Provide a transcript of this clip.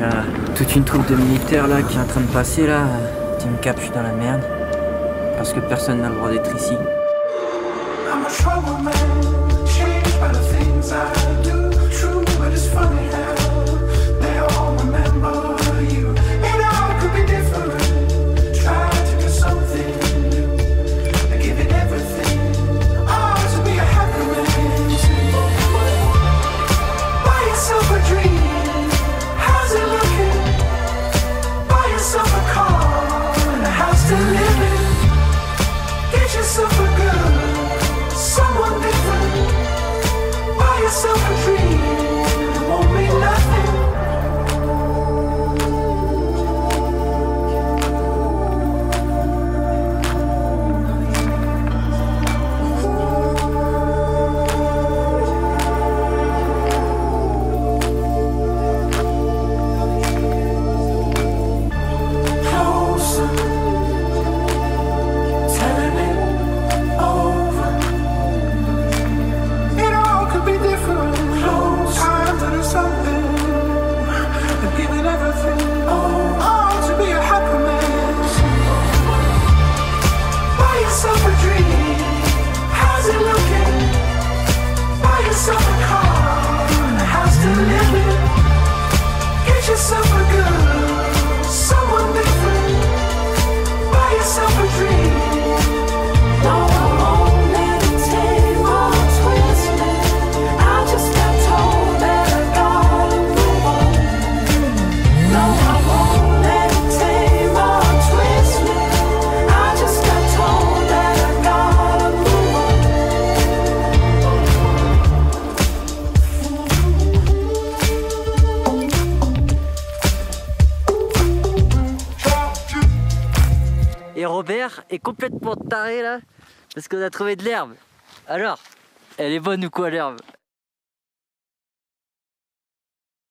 Ah, toute une troupe de militaires là qui est en train de passer là. Team Cap, je suis dans la merde. Parce que personne n'a le droit d'être ici. Et Robert est complètement taré là, parce qu'on a trouvé de l'herbe. Alors, elle est bonne ou quoi l'herbe?